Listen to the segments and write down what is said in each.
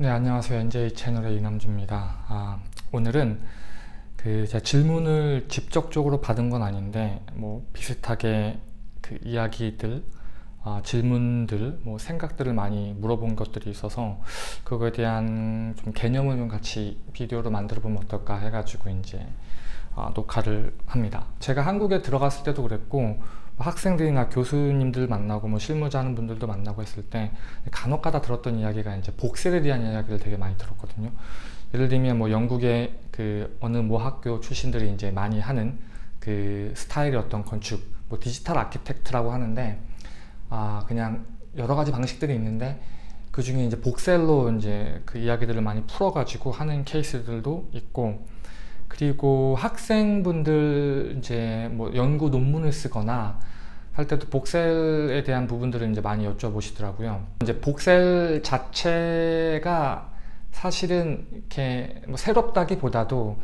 네, 안녕하세요. NJ 채널의 이남주입니다. 아, 오늘은 그 제가 질문을 직접적으로 받은 건 아닌데 뭐 비슷하게 그 이야기들, 아, 질문들, 뭐 생각들을 많이 물어본 것들이 있어서 그거에 대한 좀 개념을 좀 같이 비디오로 만들어 보면 어떨까 해가지고 이제 아, 녹화를 합니다. 제가 한국에 들어갔을 때도 그랬고 학생들이나 교수님들 만나고 뭐 실무자 하는 분들도 만나고 했을 때 간혹가다 들었던 이야기가 이제 복셀에 대한 이야기를 되게 많이 들었거든요. 예를 들면 뭐 영국의 그 어느 모 학교 출신들이 이제 많이 하는 그 스타일의 어떤 건축, 뭐 디지털 아키텍트라고 하는데 아 그냥 여러 가지 방식들이 있는데 그 중에 이제 복셀로 이제 그 이야기들을 많이 풀어가지고 하는 케이스들도 있고 그리고 학생분들 이제 뭐 연구 논문을 쓰거나 할 때도 voxel에 대한 부분들을 이제 많이 여쭤보시더라고요. 이제 voxel 자체가 사실은 이렇게 뭐 새롭다기보다도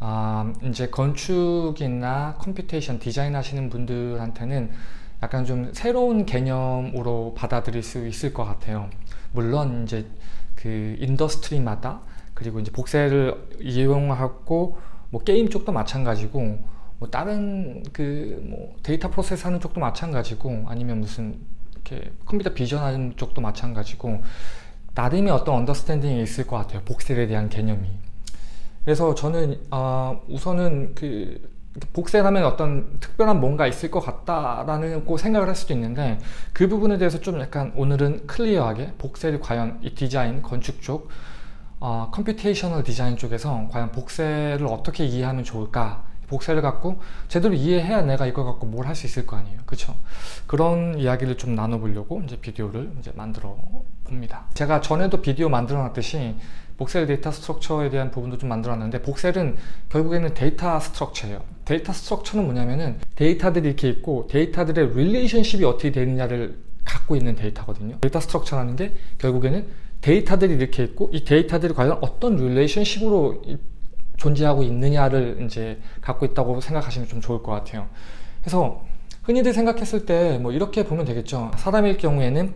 아 이제 건축이나 computation 디자인 하시는 분들한테는 약간 좀 새로운 개념으로 받아들일 수 있을 것 같아요. 물론 이제 그 industry마다 그리고 이제 voxel을 이용하고 뭐 게임 쪽도 마찬가지고 뭐 다른 그 뭐 데이터 프로세스 하는 쪽도 마찬가지고 아니면 무슨 이렇게 컴퓨터 비전 하는 쪽도 마찬가지고 나름의 어떤 understanding이 있을 것 같아요 voxel에 대한 개념이. 그래서 저는 어 우선은 그 voxel하면 어떤 특별한 뭔가 있을 것 같다라는 고 생각을 할 수도 있는데 그 부분에 대해서 좀 약간 오늘은 clear하게 voxel이 과연 이 디자인 건축 쪽 어, computational 디자인 쪽에서 과연 voxel을 어떻게 이해하면 좋을까 voxel을 갖고 제대로 이해해야 내가 이걸 갖고 뭘 할 수 있을 거 아니에요. 그쵸? 그런 이야기를 좀 나눠보려고 이제 비디오를 이제 만들어 봅니다. 제가 전에도 비디오 만들어 놨듯이 voxel 데이터 structure에 대한 부분도 좀 만들어 놨는데 voxel은 결국에는 데이터 structure예요. 데이터 structure는 뭐냐면은 데이터들이 이렇게 있고 데이터들의 relationship이 어떻게 되느냐를 갖고 있는 데이터거든요. 데이터 structure라는 게 결국에는 데이터들이 이렇게 있고 이 데이터들이 과연 어떤 relationship으로 존재하고 있느냐를 이제 갖고 있다고 생각하시면 좀 좋을 것 같아요. 그래서 흔히들 생각했을 때 뭐 이렇게 보면 되겠죠. 사람일 경우에는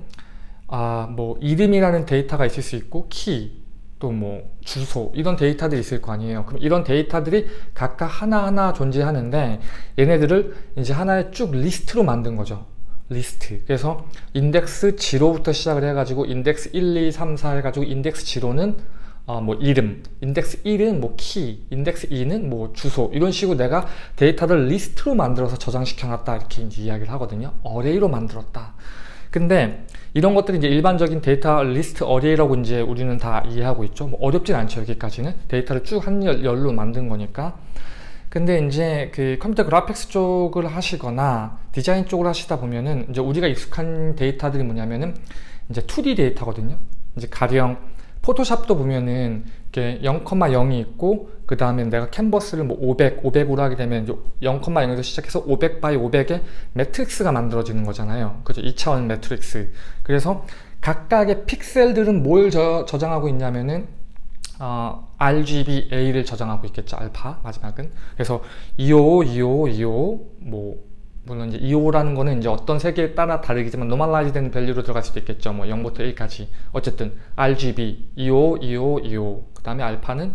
아 뭐 이름이라는 데이터가 있을 수 있고 키, 또 뭐 주소 이런 데이터들이 있을 거 아니에요. 그럼 이런 데이터들이 각각 하나하나 존재하는데 얘네들을 이제 하나의 쭉 리스트로 만든 거죠. 리스트 그래서 인덱스 0부터 시작을 해가지고 인덱스 1, 2, 3, 4 해가지고 인덱스 0는 어, 뭐 이름, 인덱스 1은 뭐 키, 인덱스 2는 뭐 주소 이런 식으로 내가 데이터를 리스트로 만들어서 저장시켜 놨다 이렇게 이제 이야기를 하거든요. array로 만들었다. 근데 이런 것들이 이제 일반적인 데이터 리스트 array라고 이제 우리는 다 이해하고 있죠. 뭐 어렵진 않죠 여기까지는. 데이터를 쭉 한 열로 만든 거니까. 근데 이제 그 컴퓨터 그래픽스 쪽을 하시거나 디자인 쪽을 하시다 보면은 이제 우리가 익숙한 데이터들이 뭐냐면은 이제 2D 데이터거든요. 이제 가령 포토샵도 보면은 이렇게 0,0이 있고 그 다음에 내가 캔버스를 뭐 500, 500으로 하게 되면 0,0에서 시작해서 500 by 500의 매트릭스가 만들어지는 거잖아요. 그죠? 2차원 매트릭스. 그래서 각각의 픽셀들은 뭘 저, 저장하고 있냐면은 어, RGBA를 저장하고 있겠죠. 알파 마지막은. 그래서 255, 255, 255, 뭐 물론 이제 255라는 거는 이제 어떤 세계에 따라 다르겠지만 normalize 된 value로 들어갈 수도 있겠죠. 뭐 0부터 1까지. 어쨌든 RGB 255, 255, 255. 그다음에 알파는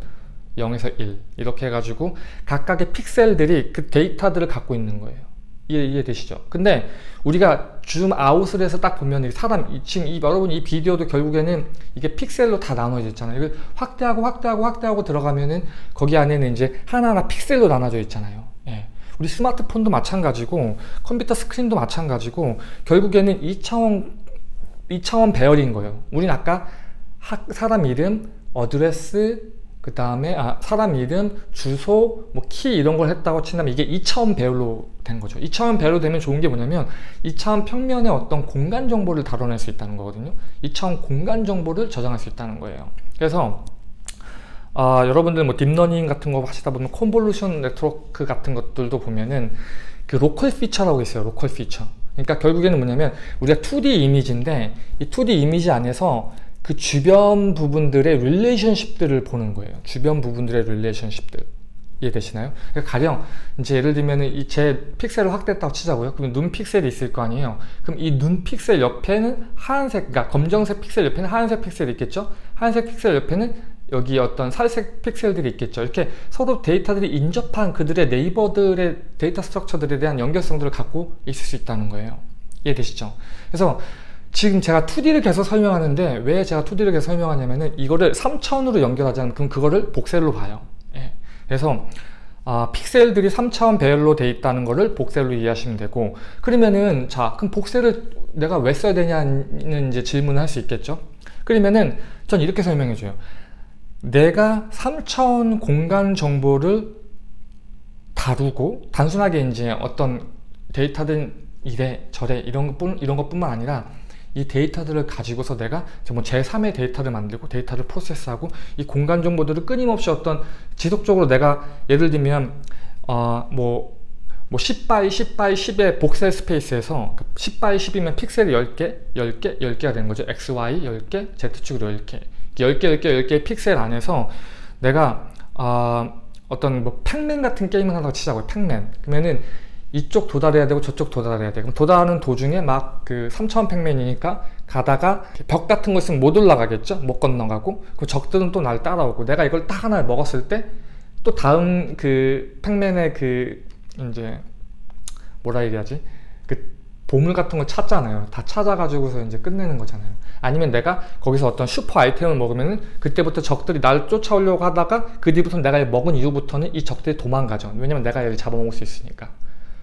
0에서 1 이렇게 해 가지고 각각의 픽셀들이 그 데이터들을 갖고 있는 거예요. 이해, 이해되시죠? 근데 우리가 줌 아웃을 해서 딱 보면 사람 지금 이 여러분 이 비디오도 결국에는 이게 픽셀로 다 나눠져 있잖아요. 이걸 확대하고 확대하고 확대하고 들어가면은 거기 안에는 이제 하나하나 픽셀로 나눠져 있잖아요. 예. 우리 스마트폰도 마찬가지고 컴퓨터 스크린도 마찬가지고 결국에는 2차원 2차원 배열인 거예요. 우린 아까 학, 사람 이름, 어드레스, 그 다음에 아, 사람 이름, 주소, 뭐 키 이런 걸 했다고 친다면 이게 2차원 배열로 된 거죠. 2차원 배열로 되면 좋은 게 뭐냐면 2차원 평면의 어떤 공간 정보를 다뤄낼 수 있다는 거거든요. 2차원 공간 정보를 저장할 수 있다는 거예요. 그래서 아, 여러분들 뭐 딥러닝 같은 거 하시다 보면 convolution network 같은 것들도 보면은 그 local feature라고 있어요. local feature. 그러니까 결국에는 뭐냐면 우리가 2D 이미지인데 이 2D 이미지 안에서 그 주변 부분들의 relationship들을 보는 거예요. 주변 부분들의 relationship들. 이해되시나요? 그러니까 가령 이제 예를 들면 이제 픽셀을 확대했다고 치자고요. 그러면 눈 픽셀이 있을 거 아니에요. 그럼 이 눈 픽셀 옆에는 하얀색, 그러니까 검정색 픽셀 옆에는 하얀색 픽셀이 있겠죠. 하얀색 픽셀 옆에는 여기 어떤 살색 픽셀들이 있겠죠. 이렇게 서로 데이터들이 인접한 그들의 neighbor들의 data structure들에 대한 연결성들을 갖고 있을 수 있다는 거예요. 이해되시죠? 그래서 지금 제가 2D를 계속 설명하는데 왜 제가 2D를 계속 설명하냐면은 이거를 3차원으로 연결하자면 그럼 그거를 voxel로 봐요. 예. 그래서 아, 픽셀들이 3차원 배열로 돼 있다는 거를 복셀로 이해하시면 되고 그러면은 자 그럼 복셀을 내가 왜 써야 되냐는 이제 질문을 할 수 있겠죠. 그러면은 전 이렇게 설명해 줘요. 내가 3차원 공간 정보를 다루고 단순하게 이제 어떤 데이터든 이래 저래 이런 것뿐 이런 것뿐만 아니라 이 데이터들을 가지고서 내가 뭐 제3의 데이터를 만들고 데이터를 프로세스하고 이 공간 정보들을 끊임없이 어떤 지속적으로 내가 예를 들면 어뭐 뭐 10by 10by 10의 voxel space에서 10 by 10이면 픽셀이 10개, 10개, 10개가 되는 거죠. XY 10개, Z축으로 10개. 10개, 10개, 10개 픽셀 안에서 내가 어, 어떤 뭐 팩맨 같은 게임을 하다고 치자고요. 팩맨. 그러면은 이쪽 도달해야 되고 저쪽 도달해야 돼. 그럼 도달하는 도중에 막 그 3차원 팩맨이니까 가다가 벽 같은 거 있으면 못 올라가겠죠? 못 건너가고. 그 적들은 또 날 따라오고. 내가 이걸 딱 하나 먹었을 때 또 다음 그 팩맨의 그 이제 뭐라 얘기하지? 그 보물 같은 걸 찾잖아요. 다 찾아가지고서 이제 끝내는 거잖아요. 아니면 내가 거기서 어떤 슈퍼 아이템을 먹으면은 그때부터 적들이 날 쫓아오려고 하다가 그 뒤부터 내가 먹은 이후부터는 이 적들이 도망가죠. 왜냐면 내가 얘를 잡아먹을 수 있으니까.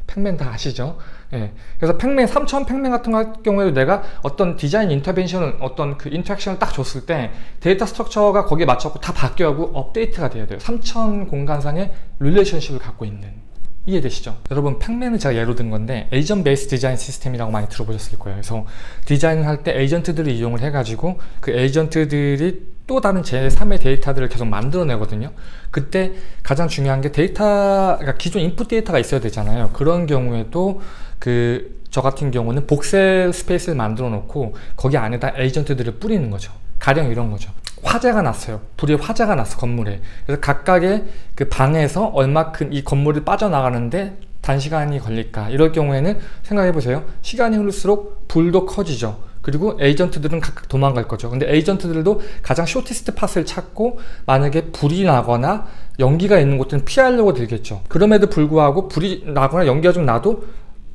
팩맨 다 아시죠? 예. 그래서 팩맨, 3차원 팩맨 같은 경우에도 내가 어떤 디자인 intervention을, 어떤 그 interaction을 딱 줬을 때 data structure가 거기에 맞춰갖고 다 바뀌어가고 업데이트가 돼야 돼요. 3차원 공간상의 relationship을 갖고 있는. 이해되시죠? 여러분 팩맨은 제가 예로 든 건데 agent based design system이라고 많이 들어보셨을 거예요 그래서 디자인을 할 때 에이전트들을 이용을 해가지고 그 에이전트들이 또 다른 제3의 데이터들을 계속 만들어내거든요 그때 가장 중요한 게 데이터 그러니까 기존 인풋 데이터가 있어야 되잖아요 그런 경우에도 그 저 같은 경우는 voxel space를 만들어 놓고 거기 안에다 에이전트들을 뿌리는 거죠 가령 이런 거죠 화재가 났어요. 불이 화재가 났어 건물에. 그래서 각각의 그 방에서 얼마큼 이 건물이 빠져나가는데 단시간이 걸릴까? 이럴 경우에는 생각해 보세요. 시간이 흐를수록 불도 커지죠. 그리고 에이전트들은 각각 도망갈 거죠. 근데 에이전트들도 가장 쇼티스트 팟을 찾고 만약에 불이 나거나 연기가 있는 곳들은 피하려고 들겠죠. 그럼에도 불구하고 불이 나거나 연기가 좀 나도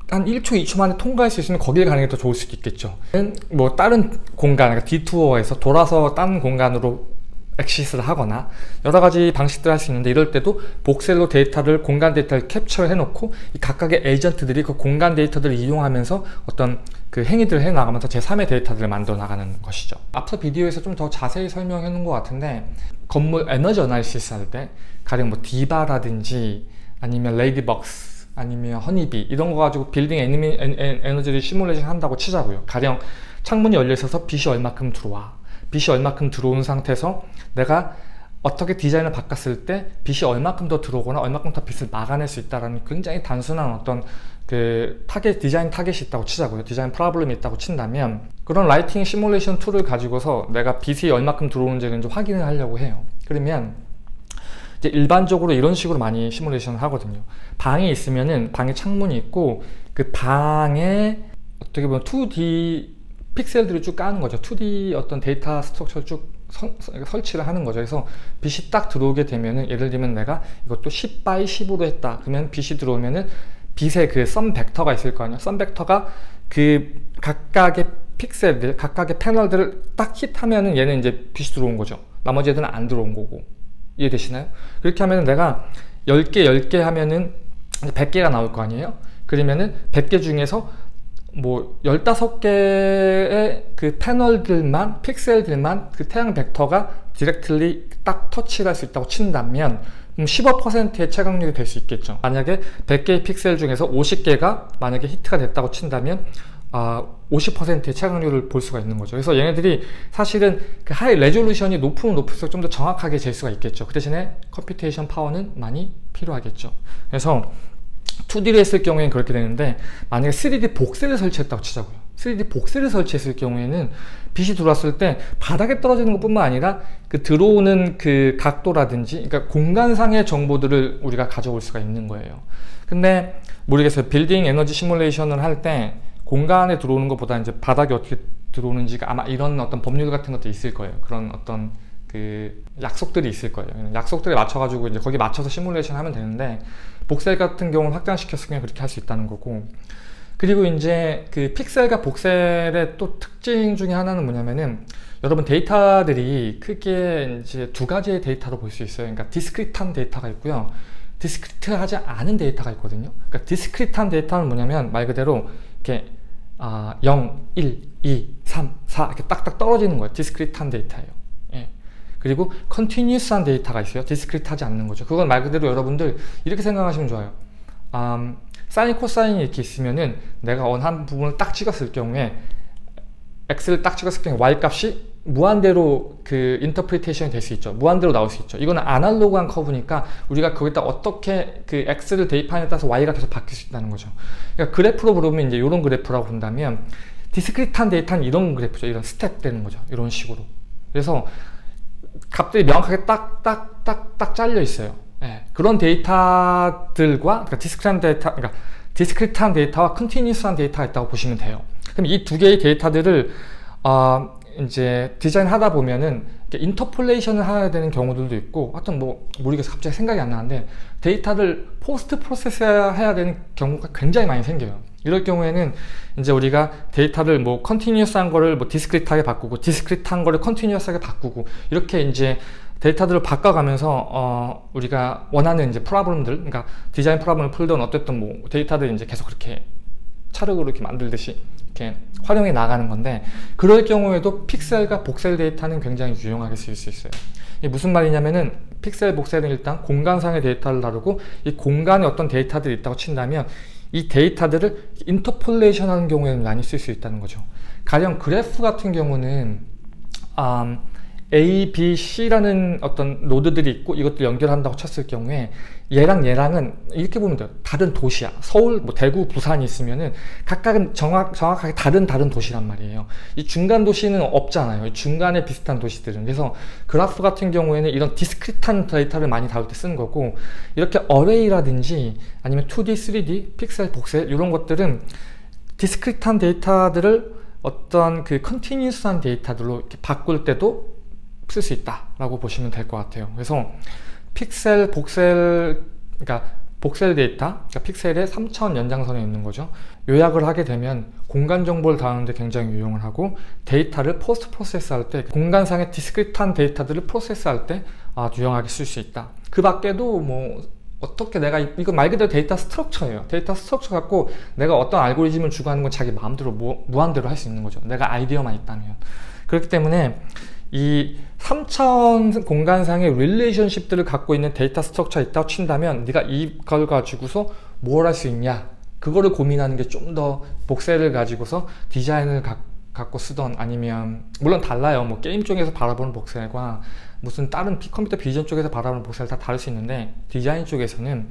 한 1초, 2초 만에 통과할 수 있으면 거길 가는 게 더 좋을 수도 있겠죠. 뭐 다른 공간, 그러니까 detour에서 돌아서 다른 공간으로 access를 하거나 여러 가지 방식들을 할 수 있는데 이럴 때도 voxel로 데이터를 공간 데이터를 캡처해 놓고 이 각각의 에이전트들이 그 공간 데이터들을 이용하면서 어떤 그 행위들을 해 나가면서 제3의 데이터들을 만들어 나가는 것이죠. 앞서 비디오에서 좀 더 자세히 설명해 놓은 것 같은데 건물 에너지 analysis 할 때 가령 뭐 DIVA라든지 아니면 Ladybugs 아니면 Honeybee 이런 거 가지고 빌딩 에너미, 에너지를 시뮬레이션 한다고 치자고요. 가령 창문이 열려 있어서 빛이 얼마큼 들어와. 빛이 얼마큼 들어온 상태에서 내가 어떻게 디자인을 바꿨을 때 빛이 얼마큼 더 들어오거나 얼마큼 더 빛을 막아낼 수 있다라는 굉장히 단순한 어떤 그 타겟 디자인 타겟이 있다고 치자고요. design problem이 있다고 친다면 그런 lighting 시뮬레이션 툴을 가지고서 내가 빛이 얼마큼 들어오는지를 확인을 하려고 해요. 그러면 이제 일반적으로 이런 식으로 많이 시뮬레이션을 하거든요. 방이 있으면은 방에 창문이 있고 그 방에 어떻게 보면 2D 픽셀들을 쭉 까는 거죠. 2D 어떤 data structure를 쭉 서, 설치를 하는 거죠. 그래서 빛이 딱 들어오게 되면은 예를 들면 내가 이것도 10 by 10으로 했다. 그러면 빛이 들어오면은 빛의 그 sun vector가 있을 거 아니에요. sun vector가 그 각각의 픽셀들, 각각의 패널들을 딱 hit하면은 얘는 이제 빛이 들어온 거죠. 나머지 애들은 안 들어온 거고. 이해되시나요? 그렇게 하면 내가 10개, 10개 하면은 100개가 나올 거 아니에요? 그러면은 100개 중에서 뭐 15개의 그 패널들만, 픽셀들만 그 태양 벡터가 directly 딱 터치를 할 수 있다고 친다면 15%의 채광률이 될 수 있겠죠. 만약에 100개의 픽셀 중에서 50개가 만약에 히트가 됐다고 친다면 아, 50%의 채광률을 볼 수가 있는 거죠. 그래서 얘네들이 사실은 그 high resolution이 높으면 높을수록 좀 더 정확하게 잴 수가 있겠죠. 그 대신에 computation power는 많이 필요하겠죠. 그래서 2D를 했을 경우에는 그렇게 되는데 만약에 3D 복셀을 설치했다고 치자고요. 3D 복셀을 설치했을 경우에는 빛이 들어왔을 때 바닥에 떨어지는 것뿐만 아니라 그 들어오는 그 각도라든지 그러니까 공간상의 정보들을 우리가 가져올 수가 있는 거예요. 근데 모르겠어요. 빌딩 에너지 시뮬레이션을 할 때 공간에 들어오는 것보다 이제 바닥에 어떻게 들어오는지가 아마 이런 어떤 법률 같은 것도 있을 거예요. 그런 어떤 그 약속들이 있을 거예요. 약속들에 맞춰가지고 이제 거기 맞춰서 시뮬레이션 하면 되는데 voxel 같은 경우는 확장시켰으면 그렇게 할 수 있다는 거고 그리고 이제 그 픽셀과 voxel의 또 특징 중에 하나는 뭐냐면은 여러분 데이터들이 크게 이제 두 가지의 데이터로 볼 수 있어요. 그러니까 discrete한 데이터가 있고요. discrete하지 않은 데이터가 있거든요. 그러니까 discrete한 데이터는 뭐냐면 말 그대로 이렇게 아, 0, 1, 2, 3, 4 이렇게 딱딱 떨어지는 거예요. discrete한 데이터예요. 예. 그리고 continuous한 데이터가 있어요. discrete하지 않는 거죠. 그건 말 그대로 여러분들 이렇게 생각하시면 좋아요. 음, 사인, 코사인이 이렇게 있으면은 내가 원하는 부분을 딱 찍었을 경우에 x를 딱 찍었을 경우에 y 값이 무한대로 그 interpretation이 될 수 있죠. 무한대로 나올 수 있죠. 이거는 아날로그한 커브니까 우리가 거기다 어떻게 그 x를 대입하느냐에 따라서 y가 계속 바뀔 수 있다는 거죠. 그러니까 그래프로 보면 이제 이런 그래프라고 본다면 discrete한 데이터는 이런 그래프죠. 이런 스텝 되는 거죠. 이런 식으로. 그래서 값들이 명확하게 딱 딱 딱 딱 잘려 있어요. 네, 그런 데이터들과 그러니까 discrete한 데이터, 그러니까 discrete한 데이터와 continuous한 데이터가 있다고 보시면 돼요. 그럼 이 두 개의 데이터들을 어, 이제 디자인 하다 보면은 interpolation을 해야 되는 경우들도 있고 하여튼 뭐 모르겠어 갑자기 생각이 안 나는데 데이터를 post process 해야 되는 경우가 굉장히 많이 생겨요 이럴 경우에는 이제 우리가 데이터를 뭐 continuous한 거를 뭐 discrete하게 바꾸고 discrete한 거를 continuous하게 바꾸고 이렇게 이제 데이터들을 바꿔가면서 어 우리가 원하는 이제 problem들 그러니까 디자인 problem을 풀던 어쨌든 뭐 데이터들 이제 계속 그렇게 찰흙으로 이렇게 만들듯이 이렇게 활용해 나가는 건데 그럴 경우에도 픽셀과 voxel 데이터는 굉장히 유용하게 쓰일 수 있어요. 이게 무슨 말이냐면은 픽셀, voxel은 일단 공간상의 데이터를 다루고 이 공간에 어떤 데이터들이 있다고 친다면 이 데이터들을 interpolation 하는 경우에는 많이 쓸 수 있다는 거죠. 가령 그래프 같은 경우는 음, A, B, C라는 어떤 노드들이 있고 이것들 연결한다고 쳤을 경우에 얘랑 얘랑은 이렇게 보면 돼요. 다른 도시야. 서울, 뭐 대구, 부산이 있으면은 각각은 정확, 정확하게 다른 다른 도시란 말이에요. 이 중간 도시는 없잖아요. 중간에 비슷한 도시들은. 그래서 그래프 같은 경우에는 이런 discrete한 데이터를 많이 다룰 때 쓰는 거고 이렇게 array라든지 아니면 2D, 3D, 픽셀, voxel 이런 것들은 discrete한 데이터들을 어떤 그 continuous한 데이터들로 이렇게 바꿀 때도 쓸 수 있다라고 보시면 될 것 같아요. 그래서 픽셀, voxel, 그러니까 voxel 데이터, 그러니까 픽셀의 3차원 연장선에 있는 거죠. 요약을 하게 되면 공간 정보를 다루는데 굉장히 유용을 하고 데이터를 post process 할 때 공간상의 discrete한 데이터들을 프로세스 할때 아, 유용하게 쓸 수 있다. 그 밖에도 뭐 어떻게 내가 이거 말 그대로 data structure예요. data structure 갖고 내가 어떤 알고리즘을 주고 하는 건 자기 마음대로 무, 무한대로 할 수 있는 거죠. 내가 아이디어만 있다면. 그렇기 때문에 이 3차원 공간상의 relationship들을 갖고 있는 data structure가 있다고 친다면 네가 이걸 가지고서 뭘 할 수 있냐? 그거를 고민하는 게 좀 더 voxel을 가지고서 디자인을 가, 갖고 쓰던 아니면 물론 달라요. 뭐 게임 쪽에서 바라보는 voxel과 무슨 다른 computer vision 쪽에서 바라보는 voxel 다 다를 수 있는데 디자인 쪽에서는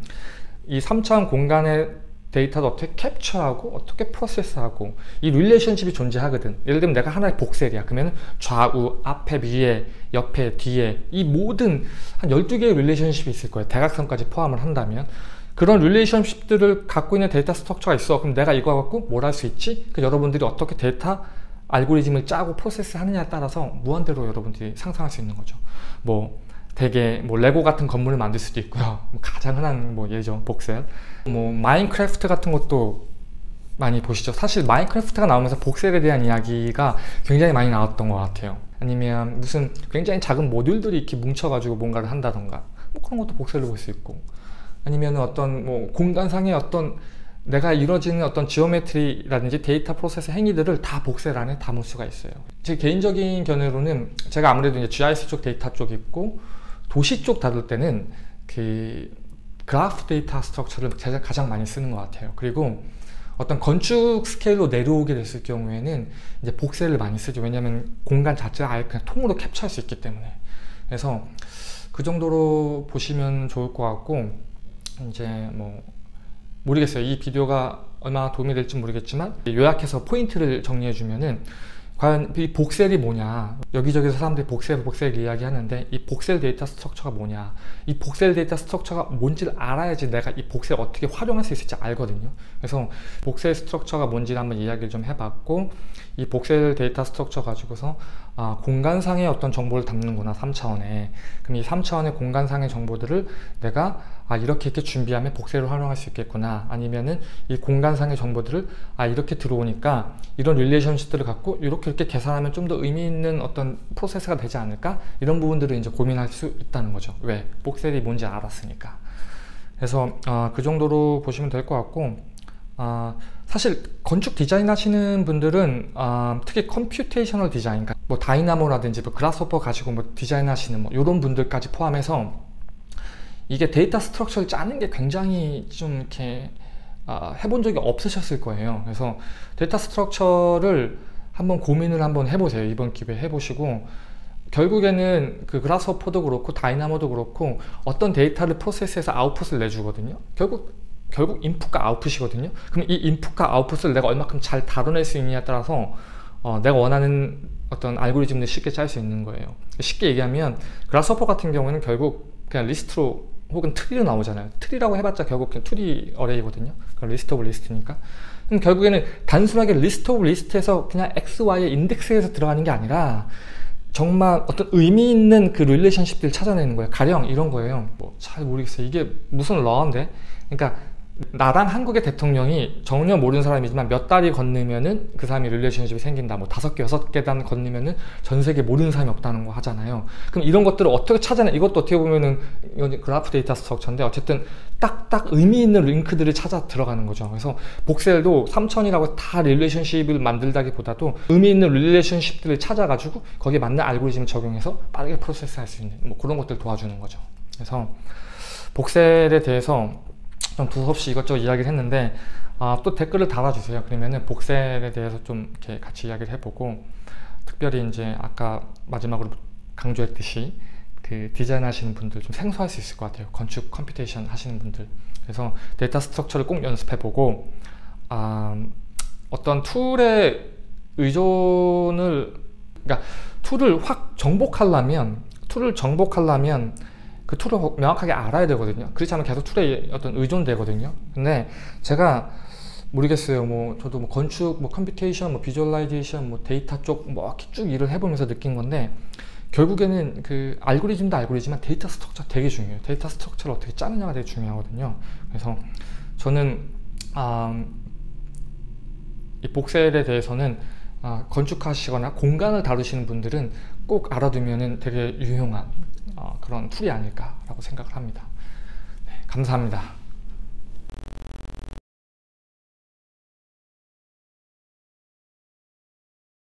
이 3차원 공간의 데이터를 어떻게 캡처하고 어떻게 프로세스하고 이 relationship이 존재하거든. 예를 들면 내가 하나의 voxel이야. 그러면 좌우 앞에 위에 옆에 뒤에 이 모든 한 12개의 relationship이 있을 거예요. 대각선까지 포함을 한다면. 그런 relationship들을 갖고 있는 data structure가 있어. 그럼 내가 이거 갖고 뭘 할 수 있지? 그 여러분들이 어떻게 데이터 알고리즘을 짜고 프로세스 하느냐에 따라서 무한대로 여러분들이 상상할 수 있는 거죠. 뭐 되게 뭐 레고 같은 건물을 만들 수도 있고요. 뭐 가장 흔한 뭐 예죠 voxel 뭐 마인크래프트 같은 것도 많이 보시죠. 사실 마인크래프트가 나오면서 voxel에 대한 이야기가 굉장히 많이 나왔던 것 같아요. 아니면 무슨 굉장히 작은 모듈들이 이렇게 뭉쳐가지고 뭔가를 한다던가 뭐 그런 것도 voxel로 볼 수 있고 아니면 어떤 뭐 공간상의 어떤 내가 이루어지는 어떤 geometry라든지 데이터 프로세스 행위들을 다 voxel 안에 담을 수가 있어요. 제 개인적인 견해로는 제가 아무래도 이제 GIS 쪽 데이터 쪽 있고 도시 쪽 다룰 때는 그 그래프 data structure를 가장 많이 쓰는 것 같아요. 그리고 어떤 건축 스케일로 내려오게 됐을 경우에는 이제 voxel을 많이 쓰죠. 왜냐하면 공간 자체가 아예 그냥 통으로 캡처할 수 있기 때문에. 그래서 그 정도로 보시면 좋을 것 같고 이제 뭐 모르겠어요. 이 비디오가 얼마나 도움이 될지 모르겠지만 요약해서 포인트를 정리해 주면은 과연 이 voxel이 뭐냐? 여기저기서 사람들이 voxel voxel 이야기하는데 이 voxel data structure가 뭐냐? 이 voxel data structure가 뭔지를 알아야지 내가 이 voxel 어떻게 활용할 수 있을지 알거든요. 그래서 voxel structure가 뭔지를 한번 이야기를 좀 해봤고 이 voxel 데이터 structure 가지고서 아, 공간상의 어떤 정보를 담는구나 3차원에. 그럼 이 3차원의 공간상의 정보들을 내가 아 이렇게 이렇게 준비하면 voxel을 활용할 수 있겠구나. 아니면은 이 공간상의 정보들을 아 이렇게 들어오니까 이런 relationship들을 갖고 이렇게 이렇게 계산하면 좀 더 의미 있는 어떤 프로세스가 되지 않을까? 이런 부분들을 이제 고민할 수 있다는 거죠. 왜? voxel이 뭔지 알았으니까. 그래서 어, 그 정도로 보시면 될 것 같고 어, 사실 건축 디자인 하시는 분들은 어, 특히 computational 디자인 뭐 Dynamo라든지 뭐 Grasshopper 가지고 뭐 디자인 하시는 뭐 이런 분들까지 포함해서 이게 데이터 structure를 짜는 게 굉장히 좀 이렇게 아, 해본 적이 없으셨을 거예요. 그래서 데이터 structure를 한번 고민을 한번 해보세요. 이번 기회에 해보시고 결국에는 그 Grasshopper도 그렇고 Dynamo도 그렇고 어떤 데이터를 프로세스해서 아웃풋을 내주거든요. 결국 결국 인풋과 아웃풋이거든요. 그럼 이 인풋과 아웃풋을 내가 얼마큼 잘 다뤄낼 수 있느냐에 따라서 어, 내가 원하는 어떤 알고리즘을 쉽게 짤 수 있는 거예요. 쉽게 얘기하면 Grasshopper 같은 경우는 결국 그냥 리스트로 혹은 tree로 나오잖아요. tree라고 해봤자 결국 그냥 tree array거든요. list of list니까. 그럼 결국에는 단순하게 list of list에서 그냥 x, y의 인덱스에서 들어가는 게 아니라 정말 어떤 의미 있는 그 relationship들을 찾아내는 거예요. 가령 이런 거예요. 뭐 잘 모르겠어요. 이게 무슨 러인데? 그러니까 나랑 한국의 대통령이 전혀 모르는 사람이지만 몇 다리 건너면은 그 사람이 relationship이 생긴다. 뭐 다섯 개, 여섯 계단 건너면은 전 세계 모르는 사람이 없다는 거 하잖아요. 그럼 이런 것들을 어떻게 찾아내? 이것도 어떻게 보면은 이건 그래프 데이터 structure인데 어쨌든 딱딱 의미 있는 링크들을 찾아 들어가는 거죠. 그래서 voxel도 3차원이라고 다 relationship을 만들다기보다도 의미 있는 relationship들을 찾아가지고 거기에 맞는 알고리즘을 적용해서 빠르게 프로세스 할 수 있는 뭐 그런 것들 도와주는 거죠. 그래서 voxel에 대해서 좀 두서없이 이것저것 이야기를 했는데 아, 또 댓글을 달아주세요. 그러면은 voxel에 대해서 좀 이렇게 같이 이야기를 해보고 특별히 이제 아까 마지막으로 강조했듯이 그 디자인 하시는 분들 좀 생소할 수 있을 것 같아요. 건축 computation 하시는 분들. 그래서 데이터 structure를 꼭 연습해보고 아, 어떤 tool에 의존을 그러니까 tool을 확 정복하려면 tool을 정복하려면 그 tool을 명확하게 알아야 되거든요. 그렇지 않으면 계속 tool에 어떤 의존되거든요. 근데 제가 모르겠어요. 뭐 저도 뭐 건축, 뭐 computation, 뭐 visualization, 뭐 데이터 쪽뭐 이렇게 쭉 일을 해보면서 느낀 건데 결국에는 그 알고리즘도 알고리즘만 데이터 structure 되게 중요해요. 데이터 structure를 어떻게 짜느냐가 되게 중요하거든요. 그래서 저는 아, 이 복셀에 대해서는 아, 건축하시거나 공간을 다루시는 분들은 꼭 알아두면 되게 유용한 어, 그런 툴이 아닐까라고 생각을 합니다. 네, 감사합니다.